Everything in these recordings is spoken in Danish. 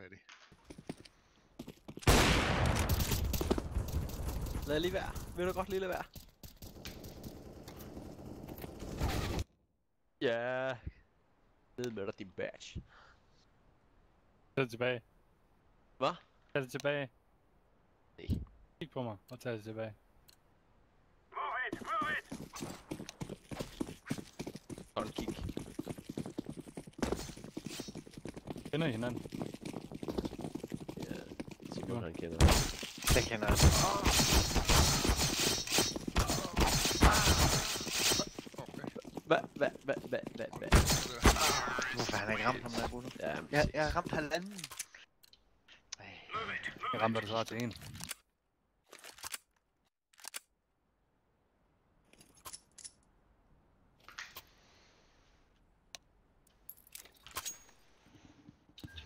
Patty. Lad lige være. Vil du godt lige lade være? Ja. Ned med dig, din badge. Tag det tilbage. Hvad? Tag det tilbage. Nej. Kig på mig og tag det tilbage. Hold kig. Kender I hinanden? Simon han kender. Det kender jeg. Hvad, hvad, hvad, hvad, hvad, hvad? Hvorfor har han ikke ramt ham der, Bruno? Ja, Jeg, jeg har ramt halvanden. Ej. Jeg ramte det så til en.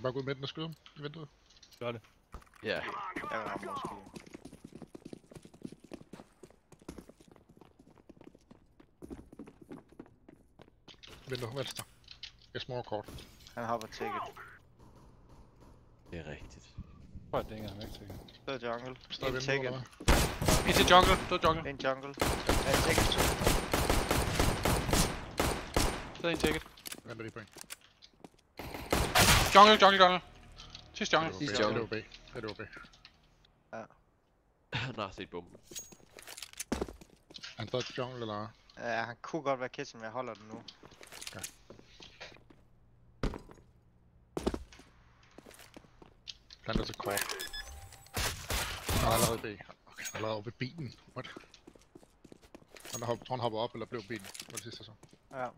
Bare gå ud med den og skyde ham i vinduet. Gør det. Ja. Jeg rammer måske. Vindue venstre. Jeg smårer kort. Han hopper ticket. Det er rigtigt. Prøv at dænge ham væk til. Så er jungle. Står i En ticket. En til jungle, du er jungle. En jungle. Ja, ticket to. Der er en ticket. Vent lige på en. Jungle, jungle, jungle. Sidste jungle. Sidste er. Det er OB. Han har set bomben. Han står i jungle eller? Ja, han kunne godt være kitchen, men jeg holder den nu. Planter til kort. Han er allerede B. Okay, han er allerede oppe i bilen. What? Han, hop, han hopper op eller blev bilen. Det var det sidste så. Ja.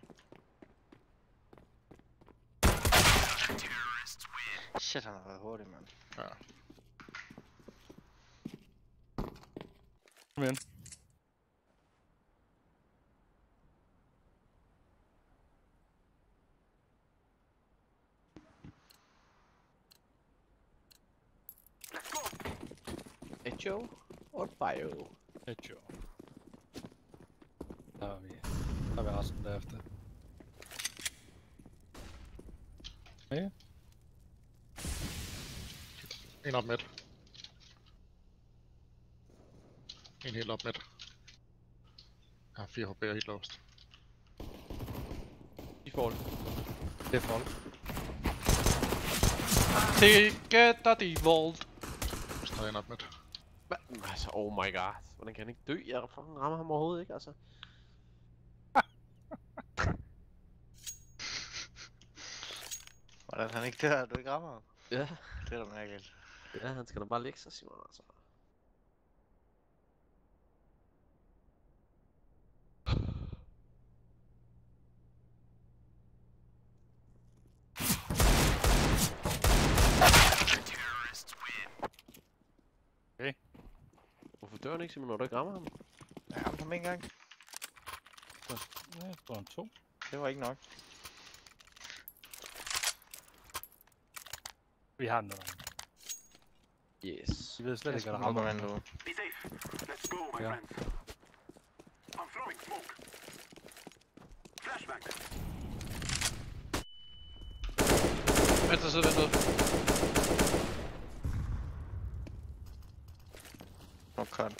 Shit, han har været hurtig, mand. Ja. Kom igen. Echo og Bio. Et jo. Der var vi. Der var resten derefter. Ja, En helt op midt. Jeg har fire HB'er helt låst. I får det. er folk. Ticket og default. Stadig en op midt. Hva? Altså, oh my god. Hvordan kan han ikke dø? Jeg fucking rammer ham overhovedet ikke, altså. Hvordan han ikke dør, at du ikke rammer ham? Ja. Det er da mærkeligt. Ja, han skal da bare lægge sig, Simon, altså. Okay. Hvorfor dør han ikke, Simon, når du ikke rammer ham? Jeg ramte ham ikke engang. Ja, tror en to. Det var ikke nok. Vi har den der. Yes. Vi ved slet ikke, hvad der rammer man nu. Safe. Let's go, my Yeah. friends. I'm throwing smoke. Flashbang. Venstre side vinduet. Okay.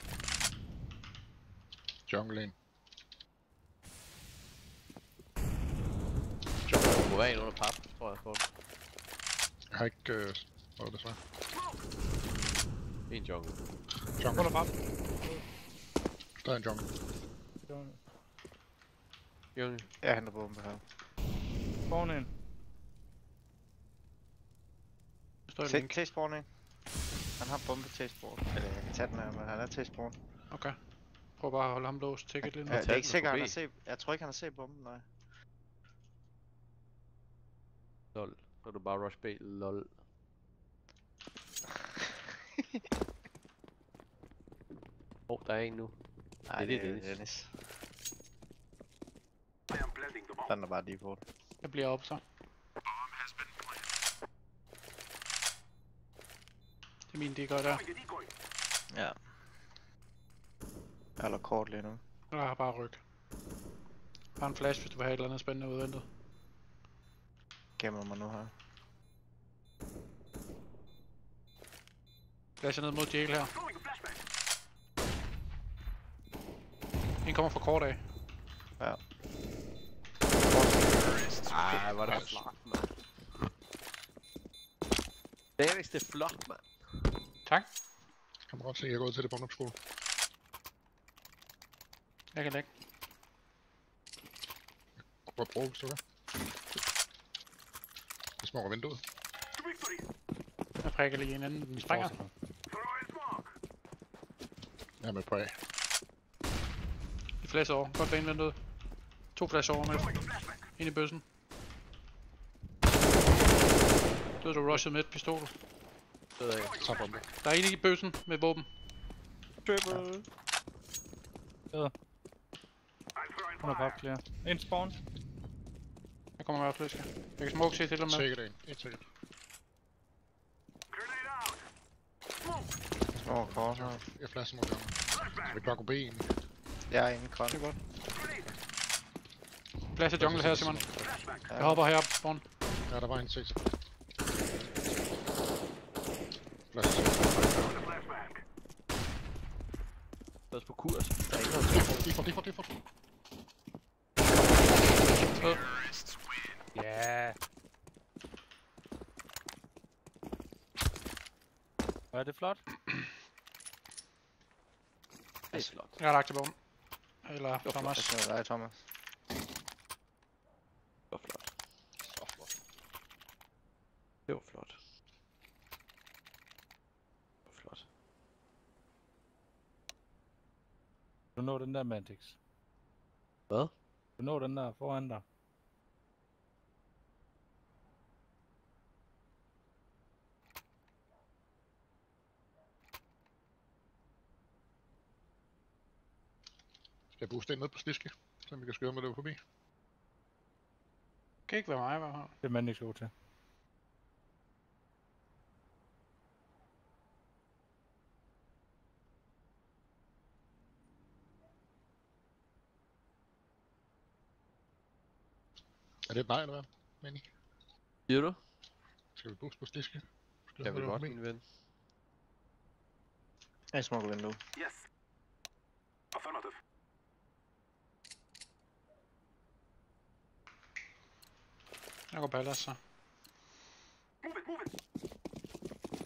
Jungle en. Må være en under pap, tror jeg, for Jeg har ikke... Øh... Hvad det så? En jungle. Jungle. Under pap. Der er en jungle. Jungle. Jeg henter bombe her. Foran en. Står i Se, link. til spawning. Han har bombe til spawn. Eller tage den her, men han er til spawn. Okay. Prøv bare at holde ham låst. Ticket lidt nu. Ja, det er ikke den sikkert, han har set... Jeg tror ikke, han har set bomben, nej. Lol. Så er du bare rush B, lol. Åh, oh, der er en nu. Nej, Det det, er er Dennis. Dennis. Den er bare default. Jeg bliver op så. Det er min, det gør der. Ja. Jeg holder kort lige nu. Jeg har bare ryg. Bare en flash, hvis du vil have et eller andet spændende udventet. Gemmer mig nu her. Flasher ned mod jail her. En kommer fra kort af. Ej, hvor er det flot, mand. Det er flot, mand. Tak. Kan man godt se, at jeg er gået til det Brøndum-skole. Jeg kan lægge. Kunne godt bruge, hvis du vil. Jeg smukker vinduet. Jeg prikker lige en anden. Den springer. Jeg er med på A. De flasher over. Godt bane vinduet. To flash over med. Ind i bøssen. Så er du rushet med et pistol. Det ved jeg ikke. Tag bombe. Der er en i bøsen med våben. Triple. Ja. Hun er bare flere. En spawn. Jeg kommer med flæske. Jeg kan smoke se til og med. Sikkert en. En sikkert. Smoke cross her. Jeg flasher mod gangen. Skal vi klokke B egentlig? Jeg er inde grøn. Det er godt. Flasher jungle her, Simon. Jeg hopper herop, spawn. Ja, der var en 6. Dat Pas på kurs. Der er ikke noget Default, Ja. Var det flot? det flot. Jeg har lagt til bogen. Eller Thomas. Det Thomas. Når den der Mantix. Hvad? Du når den der foran dig. Skal jeg booste ind ned på stiske? Så vi kan skyde med det forbi. Det kan ikke være mig, i hvert fald. Det er Mantix god til. Det et nej, eller hvad? Manny? Siger du? Skal vi booste på stiske? Skyde Jeg vil godt, min ven. Jeg smukker vindue. Yes. Affirmative. Jeg går ballas, så. Move it, move it.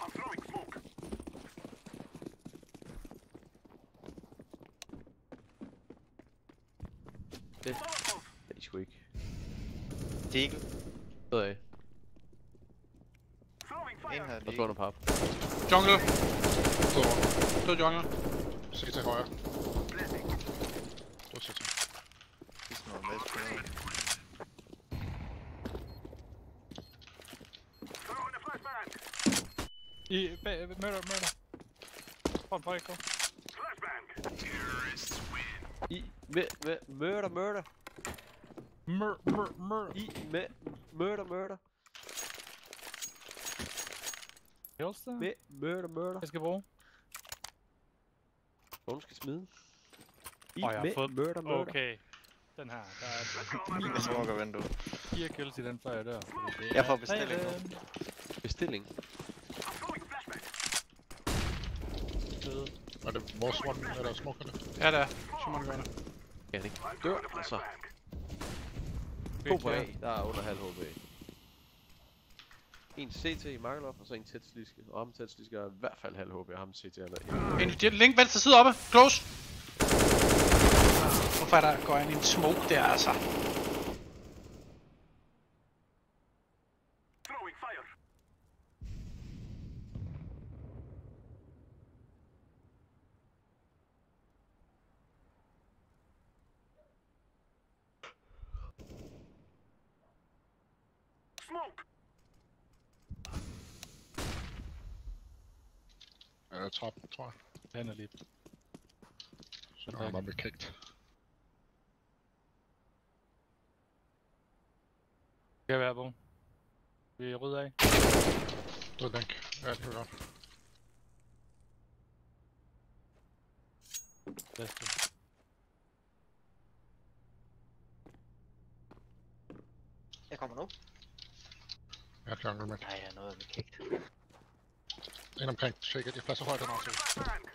I'm throwing smoke. Det det er sgu ikke. Det jeg ikke. Throwing En fire. her Der under pap. Jungle. Stod Død jungle. CT højre. Blessing. Stod CT. De smukker med på noget. I, bag, murder, murder. Foran for ikke. I murder, murder. Mur, mur, mur. I med, murder, murder. Kills der? Med, murder, murder. Jeg skal bruge. Nogen skal smide. I Og jeg har med, fået- murder, murder. Okay. Den her, der er Jeg smukker vindue. fire kills i den, før jeg dør. det Jeg er får bestilling nu. Bestilling. Er det vores one, eller smukkerne? Ja, der. Simon gør det. Ikke I'm dør, altså. To på A, der er under halv HP. En CT i Markelof, og så en tæt sliske. Og ham tæt sliske er i hvert fald halv HP, og ham CT er der. En jet link venstre side oppe. Close. Hvorfor er der, går i en smoke der, altså? Throwing fire. Smoke. Øh, trappen, tror jeg. Han er lige. Så bare bekægt. Skal jeg være på? Vi rydder af. Død link. Ja, det er godt. Det. Jeg kommer nu. Jeg er klar med. Nej, jeg er noget med kægt. En omkring shaker. Jeg pladser højt til. Flashbang.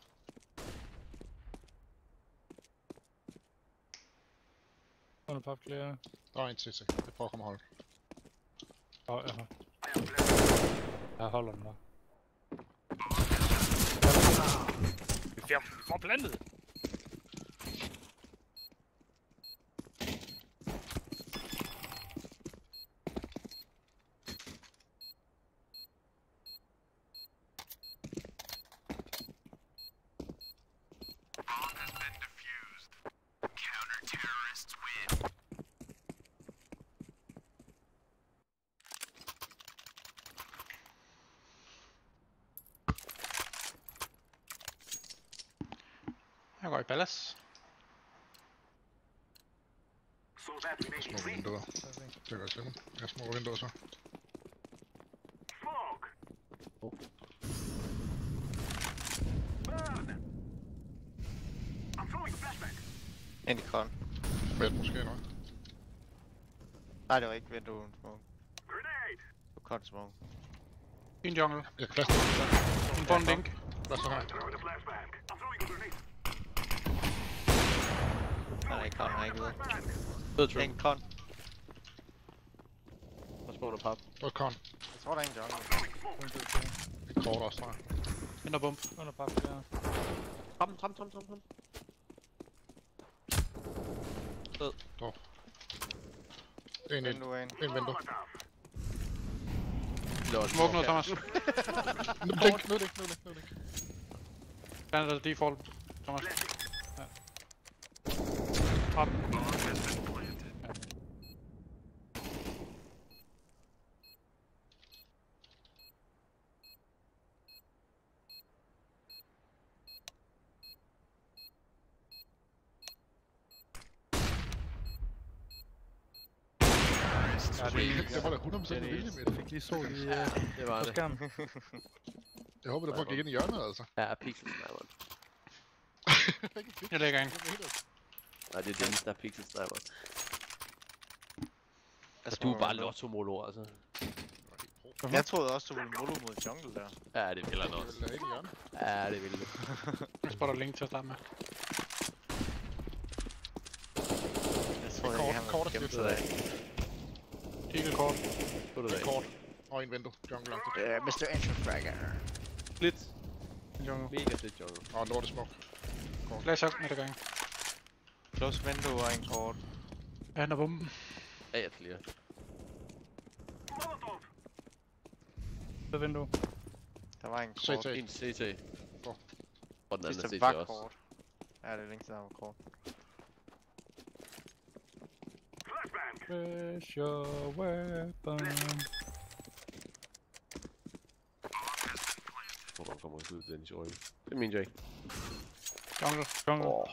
Under pop clear. Der er en CC. Jeg prøver at komme højt. Åh, jeg har. Jeg holder den der. Vi får, vi Jeg går i ballas. So that we may be Små vinduer. Det gør jeg selv. Jeg små vinduer så. Oh. Burn. I'm throwing a flashbang. Ind i kon. Bed måske nok. Nej, det var ikke vinduet. Smoke. Grenade. Du kon smoke. En jungle. Jeg kan plaster. En en link. Plaster her. Throwing a flashbang. I'm throwing a grenade. Han er ikke kon, han er ikke ude. Flashbang. Fed trip. En kon. Og små under pap. Er con. Jeg tror, der er en jungle. Smoke. En kort også, tror jeg. Og bump. Under pop clear. Tram, tram, tram, tram, tram. En, en, Vindue ind. en vindue. Det Smuk noget, Thomas. Nu blink, nu blink, nu blink, nu blink. Planet er default. Thomas. Op. Ja, det Det var da 100% med vilje med det. fik lige sol i uh, Det var det. skærmen. Jeg håber, det bare gik ind i hjørnet, altså. Her er pixel sniperen. Jeg lægger en. Nej, det er Dennis, der er pixel sniper. Jeg Og du er bare lotto molo, altså. Jeg troede også, du ville molo mod jungle der. Ja, det vil han Jeg også. Ja, det vil det. Jeg spotter link til at starte med. Jeg Kort- ikke, han kort ville er gemme slut. af. Eagle kort. Få det kort. Og en vindue. Jungle langt. Øh, Mr. Entrance Split. Jungle. Mega fedt jungle. Og lort er smuk. Flash op med det gang. Close window og en kort. Han er bomben. Ja, jeg clear. Ved vindue. Der var en kort. CT. En CT. Hvor? Og den anden CT var også. kort. Ja, det er længe siden, der var kort. Flashbang. Press your weapon. Hvor man kommer ud Dennis øje. Det er min Jake. Jungle. Jungle. Åh.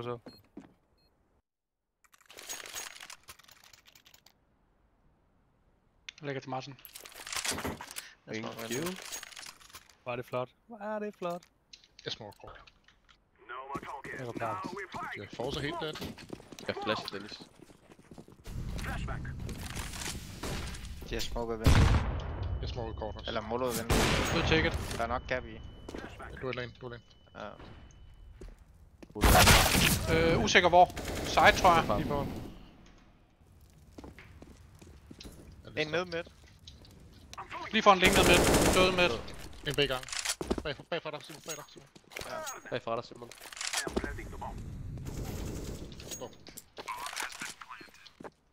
Så. Jeg lægger til Martin. Jeg Thank smoker you. Var det flot? Var det flot? Jeg smuk kort. Jeg var Now klar. we fight. Jeg får så helt dead. Jeg flasher Dennis. Flashbang. De har smoket window. Jeg smukker kort også. Eller molo window. Ud ticket. Der er nok gap i. Du er alene, du er alene. Ja. Øh, usikker hvor. Side, tror jeg. Lige En ned midt. Lige for en link ned med. Død med. så- En begge gange. Bag, bag fra dig, Simon. Bag dig, Simon. Bagfra dig, Simon. I am planting the bomb.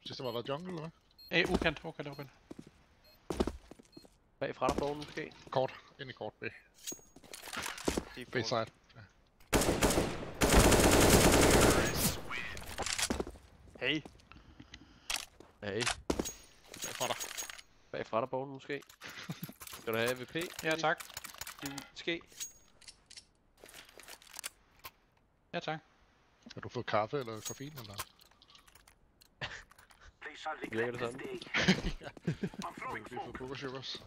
Sidst der var været jungle, eller hvad? Øh, ukendt. Okay, okay. Bagfra dig, bogen måske. Kort. Ind i kort. B. B Default. side. Hey. Hey. Bag fra dig. Bagfra dig, bogen måske. Skal du have AVP? Ja, tak. Ske. Ja, tak. Har du fået kaffe eller koffein, eller? Regret det sådan? I'm throwing Vi fået Booger Sugars.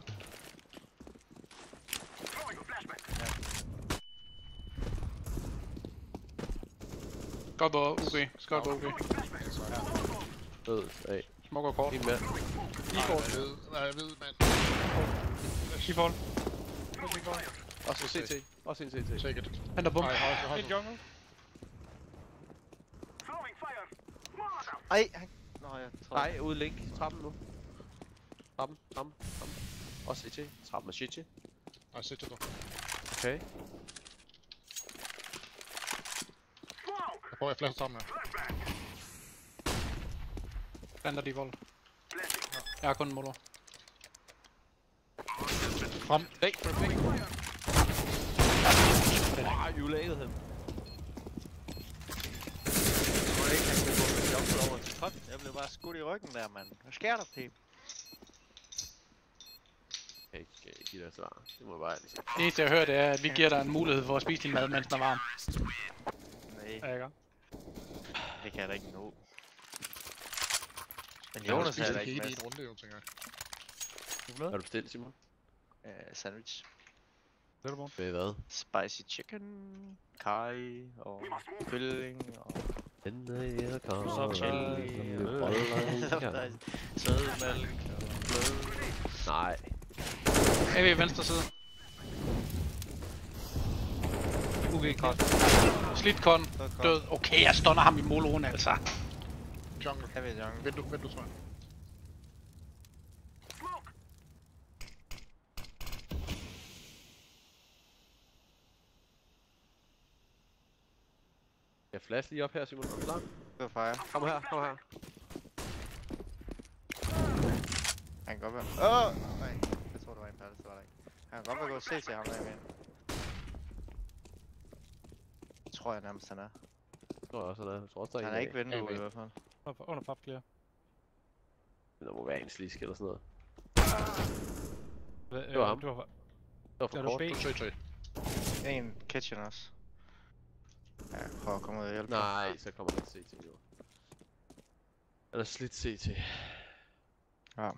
Godt været UG. Godt været UG. Død af. Smuk og kort. En mere. E-board. Ved, nej, jeg ved, mand. Default. Også en CT. Også en CT. Take it. Han er bum. En jungle. Ej, han... Nå, jeg tror... Nej, ude link. Trappen nu. Trappen, trappen, trappen. Også CT. Trappen og CT. Nej, dig dog. Okay. Jeg prøver at flashe sammen her. Planter de vold. Jeg har kun en motor. Frem. Bæk, bæk, bæk. Ah, you laggede ham. Jeg ikke, han job over til. Jeg blev bare skudt i ryggen der, mand. Hvad sker der, Pep? Jeg kan ikke give dig svar. Det må jeg bare sige. Det eneste jeg hører, det er, at vi giver dig en mulighed for at spise din mad, mens den er varm. Nej, Ja, ikke? det kan jeg da ikke nå. Men Jonas er det ikke hele i en runde, jo, tænker jeg. Hvad har du bestilt, Simon? Uh, sandwich. Det er du Med hvad? Spicy chicken, curry og kylling og Den der kommer. Så chili og boller. sødmælk og blød. Nej. Er vi i venstre side? UG kort. Slidt kon. Død. Okay, jeg stunner ham i moloen, altså. Jungle. Jeg ved jungle. Vindue, vindue, tror jeg. Jeg flash lige op her, Simon. Er du klar? Det var fire. Kom her, kom her. Han kan godt være... Åh! Oh! Nej, jeg tror, det var en palace, det var der ikke. Han kan godt være gået og se til ham der igen. Det tror jeg nærmest, han er. Det tror jeg også, han er. Jeg tror også, der er Han er ikke vindue i hvert fald. Under, under pop clear. Der må være en slisk eller sådan noget. Det var ham. Det var, Det var for Er du kort. Du er 3-3. En kitchen også. Ja, prøv at komme ud og hjælpe. Nej, så kommer der CT jo. Eller slidt CT. Ja.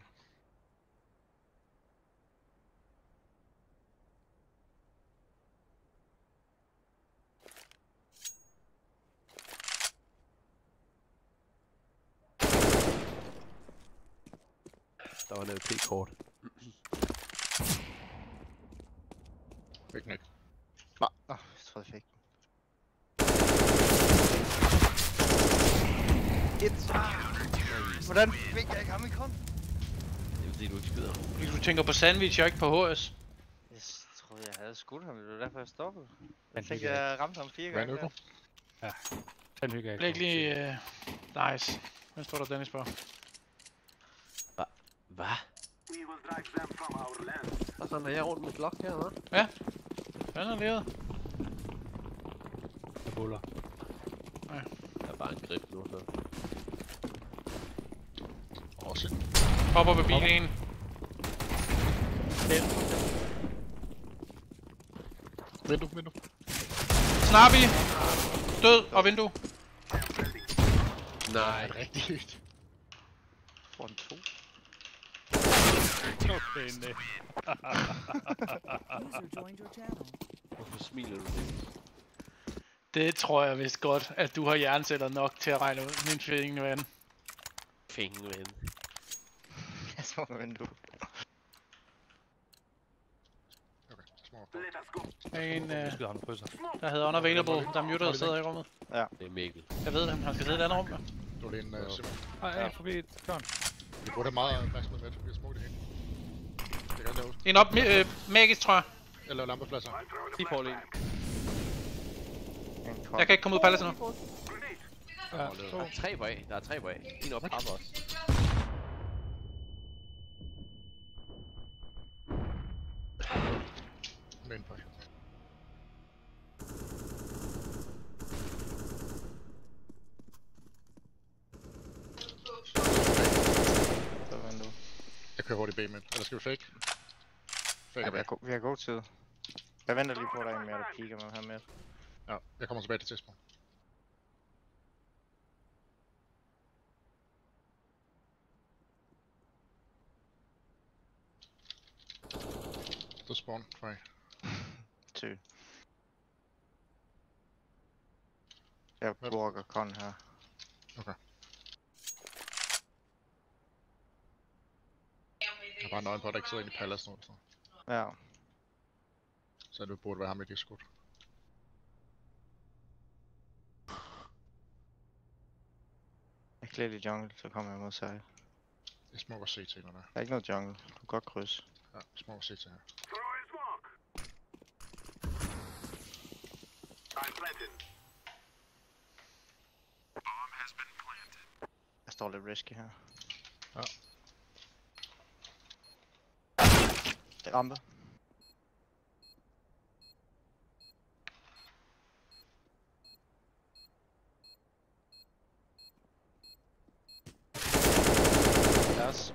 Der var en LP-kort. Ikke nok. Åh, oh, jeg tror, jeg fik. Et. Ah. Hvordan fik jeg ikke ham i kon? Det er fordi, du ikke skyder. Fordi du tænker på sandwich og ikke på HS. Jeg troede, jeg havde skudt ham. Det var derfor, jeg stoppede. Jeg tænkte, jeg ramte ham fire gange. du? Den hygger jeg Blæk lige... Uh... Nice. Hvem står der Dennis på? Hvad? We will drive them from our land. Og så er jeg rundt med Glock her, hva'? Han er leret. Jeg buller. Der er bare en grip nu, så. Åh, shit. Hopper ved bil en. Vindue, vindue. Snappy. Død og vindue. Nej. Det rigtigt? Får en to. Okay, nej. User joined your channel. Hvorfor smiler du det? Det tror jeg vist godt, at du har hjerneceller nok til at regne ud, min fæding ven. Fingen, ven. Jeg så en vindue. Okay, små. Us go. En, krydser. der hedder unavailable, der er muted og sidder i rummet. Det er Mikkel. Jeg ved det, han skal sidde i et andet rum. ja. Det var lige en uh, Simon. Nej, ja. forbi et kørn. Vi burde have meget opmærksomhed med, at det bliver smukt det hele. Jeg lave. En op, øh, Magis tror jeg. A De får lige. flashbang. En. Jeg kan ikke komme ud af paladsen nu. Grenade. Ja, Der er tre på A. Der er tre på A. En op trapper også. Så vindue. Jeg kører hurtigt B med. Eller skal vi fake? Fake ja, vi, har god tid. Jeg venter lige på dig, med der kigger med her med. Ja, jeg kommer tilbage til tidspunkt. The spawn, try. Two. Jeg blokker kon her. Okay. Jeg har bare nøgen på, at der ikke sidder inde i Palace nu. Så. Ja. så det burde være ham, ikke er skudt. Jeg klæder i jungle, så kommer jeg mod sig. Det er smuk at se til, når der er. Der er ikke noget jungle. Du kan godt krydse. Ja, smuk at se til her. Throwing smoke. I'm planted. Bomb has been planted. Jeg står lidt risky her. Ja. Det ramte. Yes.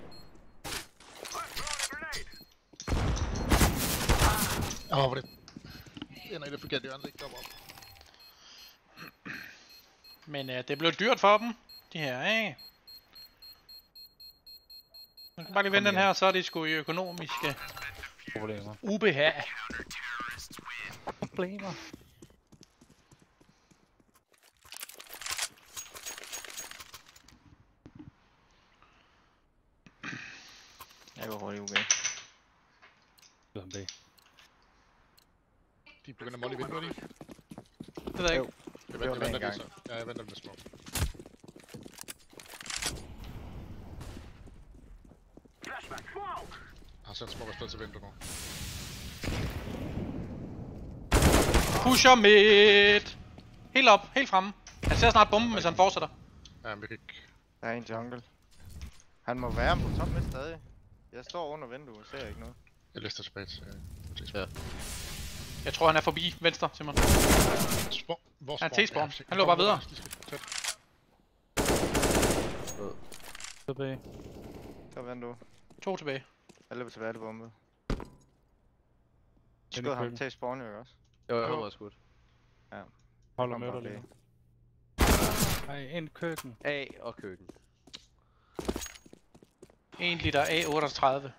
Åh, hvor det... Det ender i det forkerte ansigt deroppe. Men øh, det blev dyrt for dem, de her, ikke? Man kan bare lige vende den her, så er det sgu i økonomiske Problemer. ubehag. Problemer. Jeg går hurtigt UG. Plan B. De begynder at molde i vinduet, ikke? Det ved jeg ikke. Jeg Det var venter, jeg venter en så. Ja, jeg venter med smuk. Flashback. Smoke. Jeg har sendt smuk afsted til vinduet nu. Pusher midt. Helt op, helt fremme. Han ser snart bomben, hvis han fortsætter. Ja, men vi kan ikke... Der er en jungle. Han må være på top midt stadig. Jeg står under vinduet, ser ikke noget. Jeg lister tilbage til... øh, Ja. Jeg tror, han er forbi venstre, Simon. Spor. Hvor Han er spawn? T-spawn. Ja, Han løber bare videre. tæt. Så B. Så vindue. To tilbage. Jeg løber tilbage til bombe. i Skød ham til spawn jo også. Jo, jeg Jo. har skudt. Holder Kom med dig lige B. nu. Ej, ind køkken. A og køkken. 1 liter A38.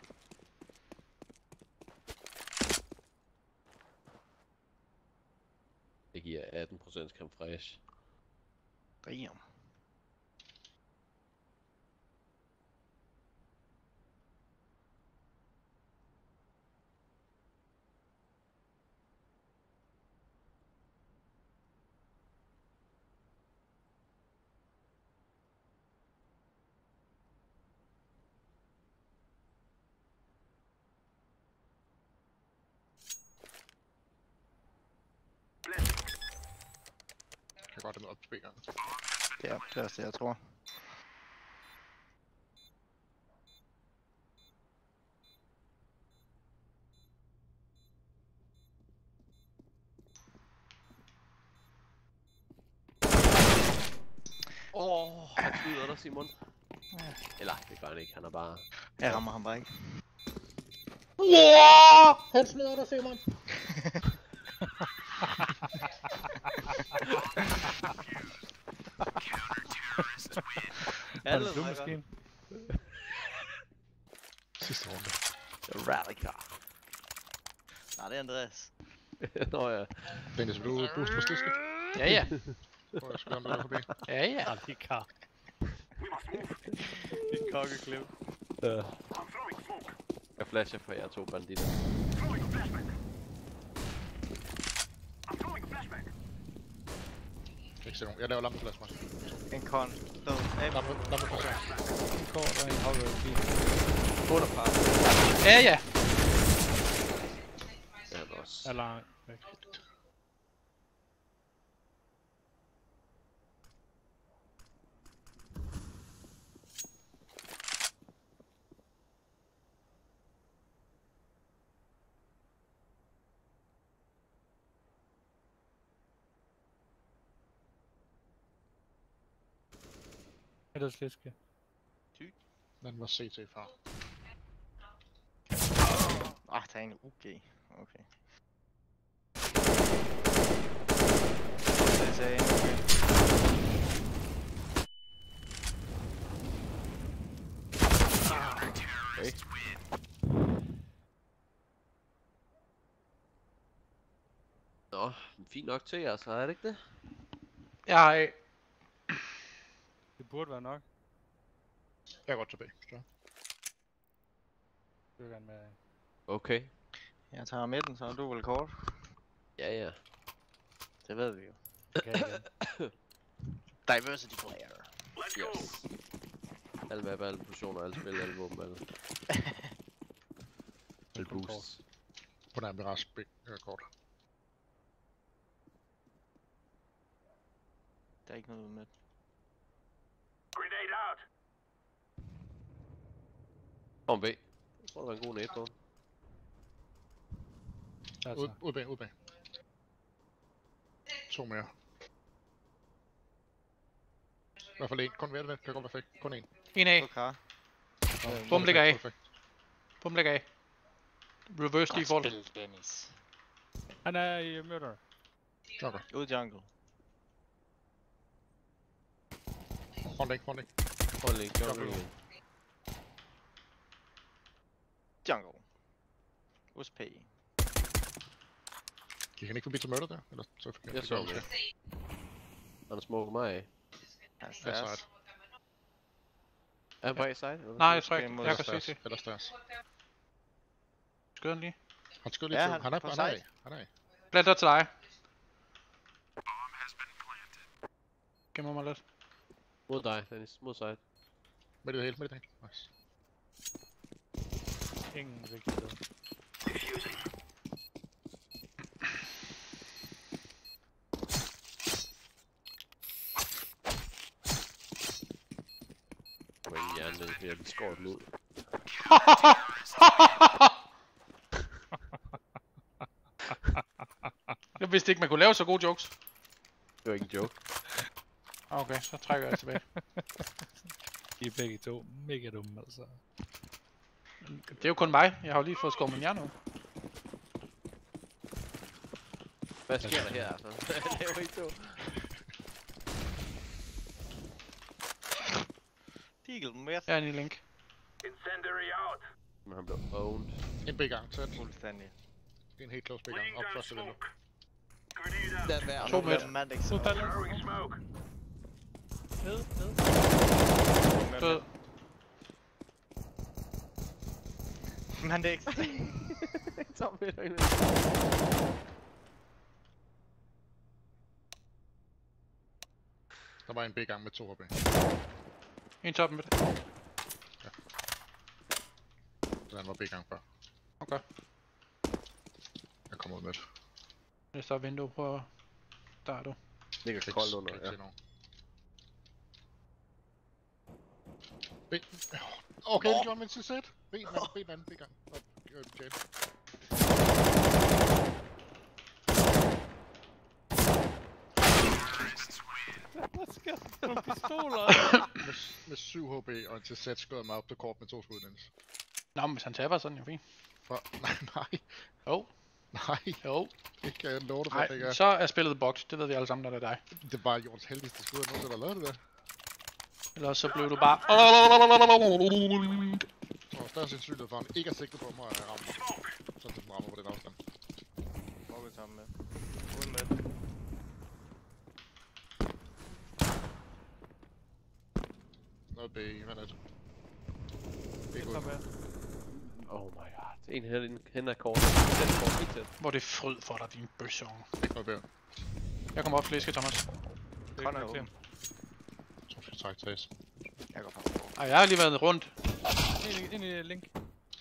Det giver 18% creme fraiche. Damn. Jeg kan godt have med op til B gange. Ja, det, jeg tror. Åh, oh, han skyder dig, Simon. Eller, det gør han ikke. Han er bare... Jeg rammer ham bare ikke. Wow! Han smider dig, Simon. Det flyvemaskine? Sidste runde. Rally car. Nej, det er Andreas. Nå ja. Dennis, vil du booste på stisket? Ja, ja. Prøv at spørge om du er forbi. Ja, ja. Must move. Dit kokkeklip. Ja. I'm throwing smoke. Jeg flasher for jer to banditter. Throwing a flashback. I'm throwing a flashback. Ikke se nogen. Jeg laver lampeplads, Martin. En kon. Død. Hey, Lampe, lampeplads her. En kort og en hopper bil. Underpart. Ja, ja. Han er også. Er Ellers sliske. Den var CT far. Ah, der er en UG. Okay. Det sagde en UG. Okay. Nå, fint nok til jer, så er det ikke det? Jeg har, burde være nok. Jeg er godt tilbage. Så. vil gerne med. Okay. Jeg tager midten, så er du vel kort. Ja, ja. Det ved vi jo. Jeg igen. Diversity player. Let's go. Yes. Alle map, alle positioner, alle spil, alle våben, alle. Alle kun boosts. På nær Mirage B øh, kort. Der er ikke noget med. Grenade out. Om B. Jeg tror, der er en god net på. Ud, Altså, ud bag, ud bag. To mere. I hvert fald en. Kun ved det, kan godt være fake. Kun en. En af. Okay. Bum ligger af. Bum ligger af. Reverse default. spil, Dennis. han er i murder. Okay. Ud jungle. Front ikke, front ikke. Hold link, gør Double det. Jungle. Hos P. Gik han ikke forbi til murder der? Eller så fik Jeg så det. Han smoker mig af. Side. Er han på A-side? Nej, jeg tror ikke. Jeg kan se det. Eller stairs. Skød han lige. Han skød lige Ja, til. han- Han er på han er side. af. Han er af. Blander til dig. Gemmer mig lidt. Mod dig, Dennis. Mod side. I det hele, i det hele. Nice. Ingen vigtig sted. Diffusing. Der var ingen hjerne, den fordi jeg lige skåret den ud. Jeg vidste ikke, man kunne lave så gode jokes. Det var ikke en joke. Okay, så trækker jeg tilbage. De er begge to mega dumme, altså. Det er jo kun mig. Jeg har jo lige fået skåret min hjerne ud. Hvad sker der her, altså? Hvad laver I to? Deagle med. Jeg er en link. Incendiary out. Men han blev owned. En B-gang tæt. Fuldstændig. Det er en helt close B-gang. Op første. Grenade out. Den der. To midt. Ud. Ned, ned. Død. Mandex. Tom midt og en Der var en B-gang med to HP. En top midt. Den anden var B-gang før. Okay. Jeg kommer ud med det. Der er vindue på... Der er du. Ligger koldt under, ja. ikke se nogen. B. Okay, det gjorde med sin sæt. B, den anden, B, den anden, B-gang. Øh, Jane. Hvad sker der? Nogle pistoler. Med, med 7 HP og en til sæt skød mig op til kort med to skud, Dennis. Nå, men hvis han taber, så er den jo fint. For, nej, nej, Jo, nej. jo. Det kan jeg love dig for, ikke Nej, er. så er spillet box. Det ved vi alle sammen, når det er dig. Det var Jordens heldigste skud, jeg nogensinde har lavet det der. Ellers så blev du bare... Jeg tror større sandsynlighed for, at han ikke er sigtet på mig at ramme mig. Sådan at den rammer på den afstand. Hvor vi tager med. Uden med. Noget B, hvad er det? Det er godt. Oh my god. En hen, hen af kort. Den kort, ikke tæt. Hvor det er fryd for dig, din bøsung. Ikke noget B. Jeg kommer op flæske, Thomas. Det er åben. Trække tages. Jeg går bare på. Ej, jeg har lige været rundt. Ind i, ind i link.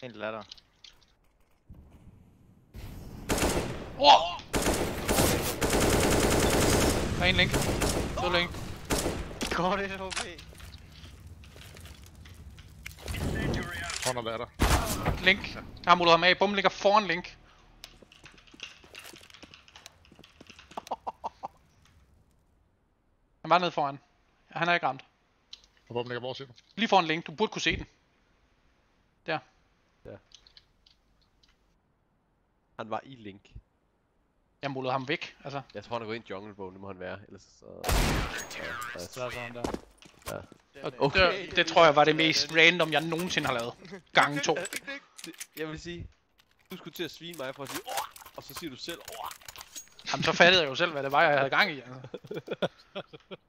En latter. Oh! Der er en link. Så link. Går det HP? Incendiary out. Hånd og latter. Link. Jeg har mullet ham af. Bum ligger foran link. Han var nede foran. Han er ikke ramt. Og hvor ligger vores siger du? Lige foran link. Du burde kunne se den. Han var i link. Jeg mullede ham væk. Altså, Jeg tror, han er gået ind i junglebogen, det må han være. Ellers så... Ja, Så er sådan der. og Okay. det, det tror jeg var det mest random, jeg nogensinde har lavet. Gange to. Jeg vil sige, du skulle til at svine mig for at sige, Åh! og så siger du selv, Åh! Jamen, så fattede jeg jo selv, hvad det var, jeg havde gang i. Altså.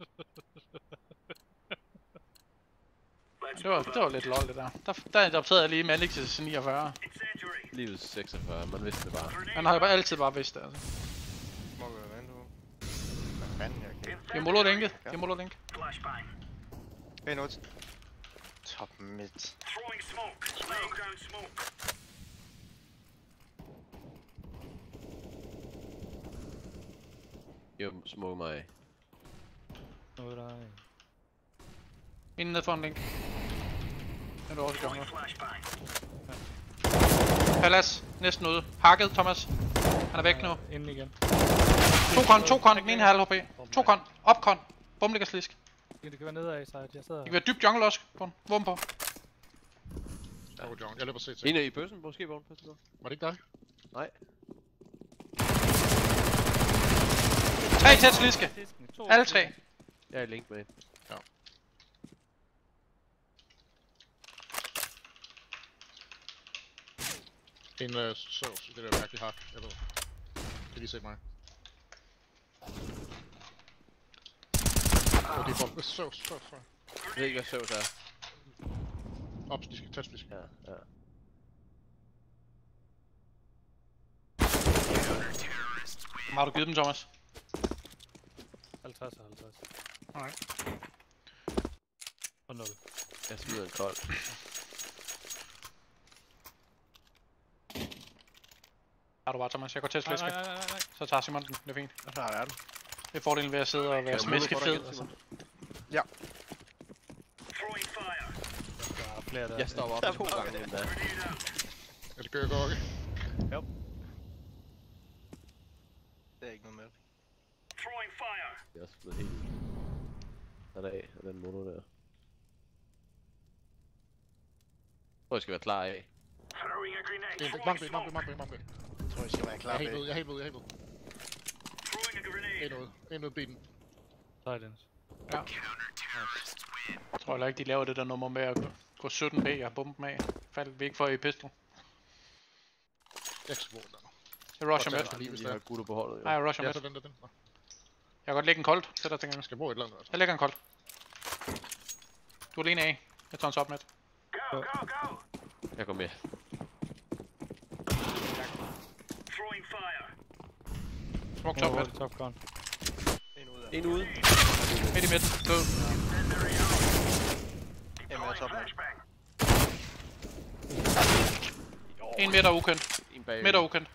Det var, det var lidt lol det der. Der, der adopterede jeg lige Malix' 49. Incendiary. Livets 46, man vidste det bare. Han har jo bare altid bare vidst det, altså. Smoker vindue. Hvad fanden, jeg kan er Molo linket. Er Molo link. Hey, nu. Top mid. Throwing smoke. Laying down smoke. Jo, smoke mig. Noget der... Inden ned for en link. Den er også i gang nu. Palas, næsten ude. Hakket, Thomas. Han er væk nu. Inden igen. To kon, to kon, ene halv HP. To kon, op kon. Bum ligger slisk. Det kan være nedad, så jeg sidder... Det kan være dybt jungle også. Våben Våben på. Oh, John. Jeg løber CT. En i bøssen, måske vågen på det. Var det ikke dig? Nej. Tre tæt sliske. Alle tre. Jeg er i link med. En øh, sovs i det der mærkelige hak. Jeg ved. Kan lige se mig. Og det er bombe. Sovs, sovs, sovs. Jeg ved ikke, hvad søvs er. Op, de skal touch, de skal. Ja, ja. Har du givet dem, Thomas? 50 og 50. Alright. Og 0. Jeg smider en kold. Har du bare, Thomas? Jeg går til nej, nej, nej, nej. Så tager Simon den. Det er fint. Og så er den. Det er fordelen ved at sidde og være smæske fed. Altså. Fire. Der er flere der. Jeg stopper op to gange inden da. Grenade out. Er det gør godt, okay? Det er ikke noget med det. Throwing fire. Jeg er også blevet helt... Den af, af den mono der. Jeg tror, jeg skal være klar af. Throwing a grenade. En, Throwing mange ben, ben. Jeg tror, jeg skal være Jeg klar er helt ude, jeg er helt ude, jeg er helt ude. Throwing a En ude, en ude bilen. Silence. Ja. Jeg tror heller ikke, de laver det der nummer med at gå- gå 17B og bombe dem af. Faldt vi ikke for i pistol. Jeg kan svore der. Jeg rusher med. lige, hvis De det har er. gutter på holdet. Nej, jeg rusher med. så den der, den. Jeg kan godt lægge en kold til dig, tænker jeg. Skal jeg bruge et eller andet, altså. Jeg lægger en kold. Du er alene af. Jeg tager en top med. Go, go, go. Jeg går med. Throwing fire. Smuk En top hurtig top gun. En ud af. En ude. Midt i midt. Død. Incendiary out. En mere top. En midt og ukendt. En bag. Midt og ukendt.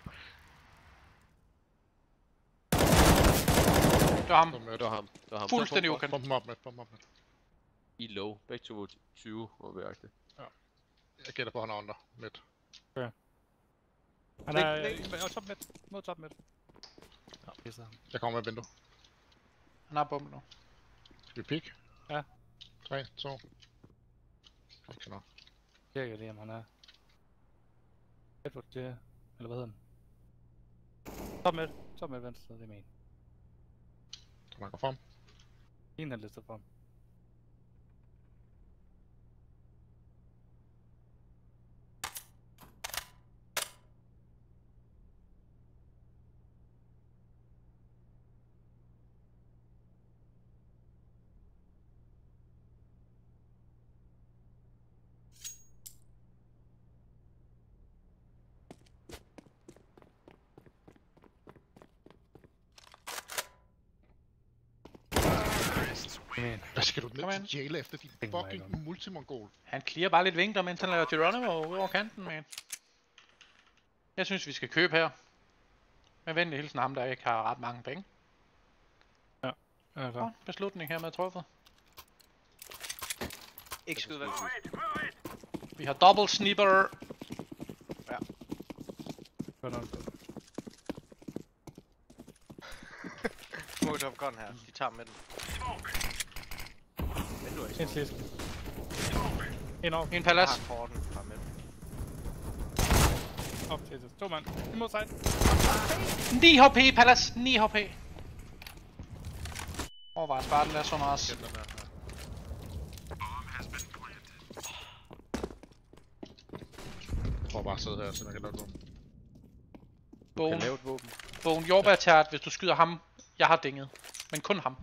Det var ham. Det var ham. Det var ham. Fuldstændig Pump ukendt. dem op med, pump op med. I low. Begge to 20, hvor vi agte. Jeg gætter på, at han er under midt. Han er... øh, top midt. Mod top midt. Ja, pisser ham. Jeg kommer med et vindue. Han har bomben nu. Skal vi pick? Ja. 3, 2. Ikke så nok. Tjekker lige, om han er... Edward, det... Eller hvad hedder han? Top midt. Top midt venstre, det er min. Så man går frem. En han lister frem. Men, Hvad skal du Kom ned ind. til jail efter din fucking multimongol? Han clear bare lidt vinkler, mens han laver Geronimo over kanten, man. Jeg synes, vi skal købe her. Med venlig hilsen ham, der ikke har ret mange penge. altså, Og beslutning hermed truffet. Ikke skyde it. Vi har double snipper. godt nok. Smoke top gun her. De tager med den. Smoke. Er En smoke. slisk. Smoke. En En op. Jeg palads. har korten fra med den. Op til det. To mand. Imod side. 9 HP, palads. 9 HP. Overvej at spare den der så meget. Jeg tror bare at sidde her, så jeg kan dem. Kan Bogen, lave et våben. bogen jordbærtært, hvis du skyder ham. Jeg har dinget. Men kun ham.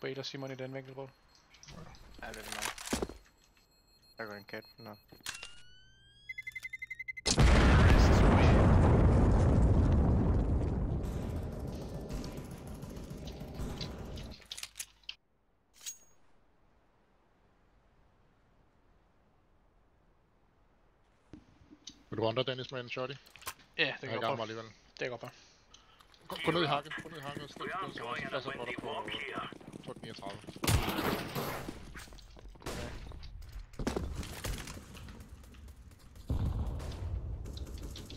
Bailer Simon i den vinkel, bro. Ja, det er det nok. Der går en kat. Nå. Vil du andre Dennis med en shotty? Ja, det Jeg er kan i gang godt alligevel. Det kan godt være. Gå, ned i hakket, gå ned i hakket og stil We are stil going så in pladser a tryk 39.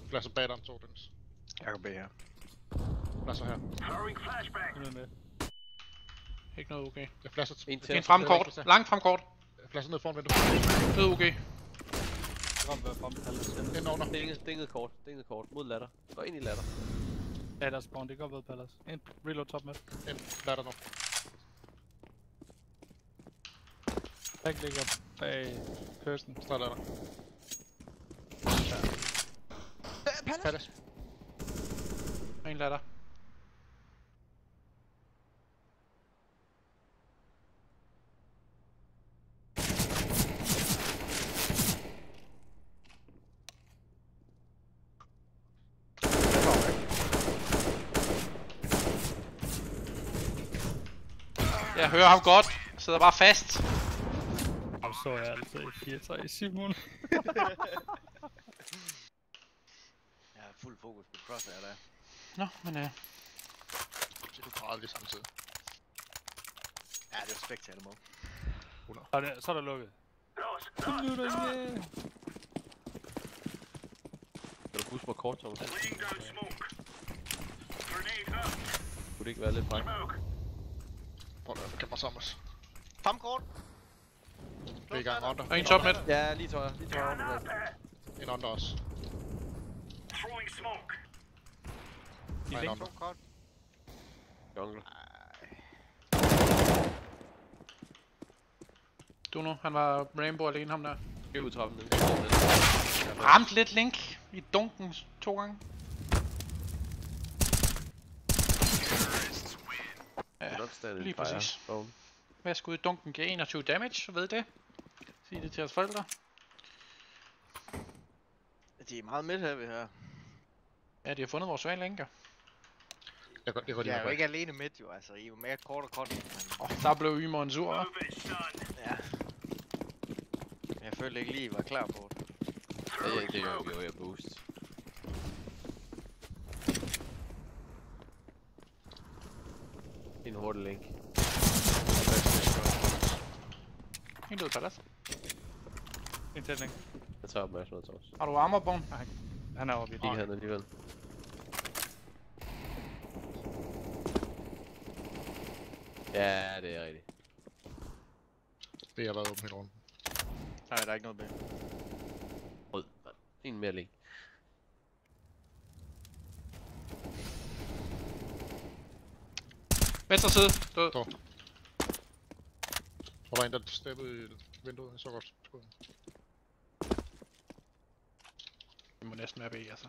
Pladser bag dig om to, Dennis. Jeg kan bede her. Pladser her. Throwing flashbang. Hun er med. Ikke noget okay. Jeg flasser En til. En fremkort. Langt fremkort. Jeg flasser ned foran vinduet. Ned okay. Kom, hvad frem. Ind under. Dinget, dinget kort, dinget kort. Mod ladder. Gå ind i ladder. Ja, der er spawn. Det kan godt være Palace. En reload top med. Lad dig nu. Back ligger bag Kirsten. Så lad dig. Palace. En ladder. Jeg hører ham godt. Sidder bare fast. Så er jeg altså i 4-3 Simon. Jeg har fuld fokus på crosshair der. Nå, men øh, Så du græder lige samtidig. Ja, det er spectator mode. Så er, det, så er der lukket. Those. Nu er der yeah. Kan du pusse mig kort. Grenade out. Kunne det ikke være lidt? Smoke. Prøv at gemme mig sammen. Fremkort! Er i gang under. og en top med. Ja, lige tøjer. Lige tøjer. There. En under os. Throwing smoke. De under. To kort. Jungle. Du nu, han var Rainbow alene ham der. Skal ud trappen. den. Ramt lidt Link i dunken to gange. Ja, lige præcis. Hvad skulle i dunken give 21 damage, ved det? Sig det til jeres forældre. De er meget midt her, vi her. Ja, de har fundet vores svage lænker. Jeg går, jeg går Jeg er jo med ikke alene midt jo, altså. I er jo mere kort og kort. Men... Oh, der blev Ymon sur. hva'? Ja. Jeg følte ikke lige, I var klar på det. Ja, det vi jo, jeg boost. En hurtig link. En død palace. En tæt link. Jeg tager opmærksomhed, med, Thomas. Har du armorbone? Han er oppe i Ikke han alligevel. Ja, det er rigtigt. Det har været åbent hele runden. Nej, der er ikke noget bag. Rød. En mere link. Venstre side. Død. Dog. Var der en, der steppede i vinduet? Jeg så godt skud. Det må næsten være B, altså.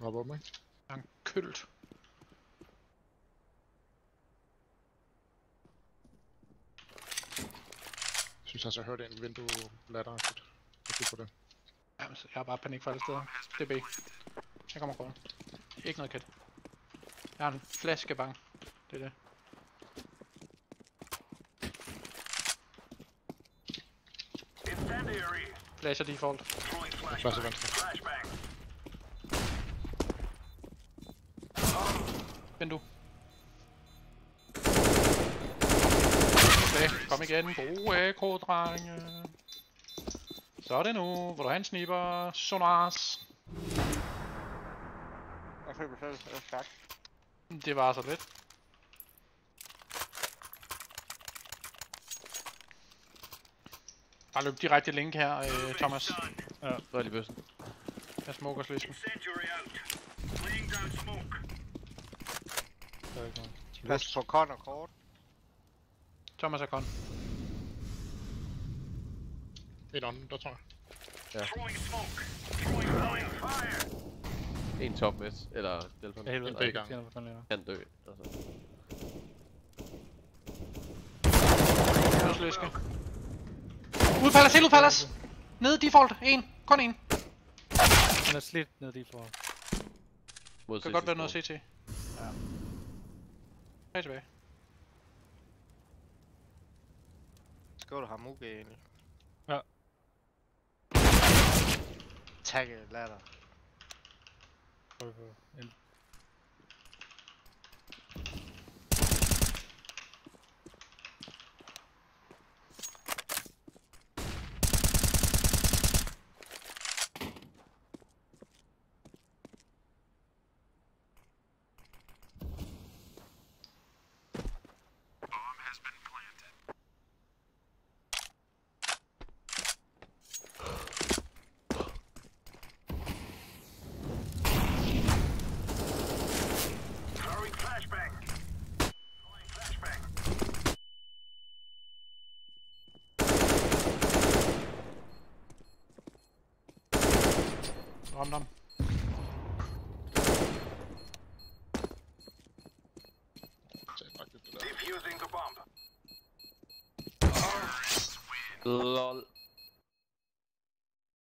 Åbent, ikke? Han kølt. Jeg synes altså, jeg hørte en vindue latteragtigt. Jeg kigger på det. Jamen, jeg har bare panik for alle steder. Det er B. Jeg kommer kort. Ikke noget kæt. Jeg har en flaskebang. Det er det. Flasher default. Flashbang. venstre. Vindue. Okay, kom igen. Gode ekko, drenge. Så er det nu. Hvor du have en sniper. Sonars. Jeg føler mig selv, det er stærkt. Det var så lidt. Bare løb direkte link her, øh, Thomas. Så er lige bøssen. Jeg smoker slisken. Er. Pas på kort og kort. Thomas er kon. En anden, der tror jeg. Fire. En top midt. Eller Delphon. Jeg helvede. Det er i gang. Kan dø. Altså. Flæske. Ud Palace, helt ud Palace! Nede default, en. Kun en. Han er slidt ned i for. Mod Det kan godt være noget. CT. Ja. Helt tilbage. Skål, du har Muge egentlig. Ja. Tagge ladder. Prøv på. En. I'm done. Defusing the bomb. Lol.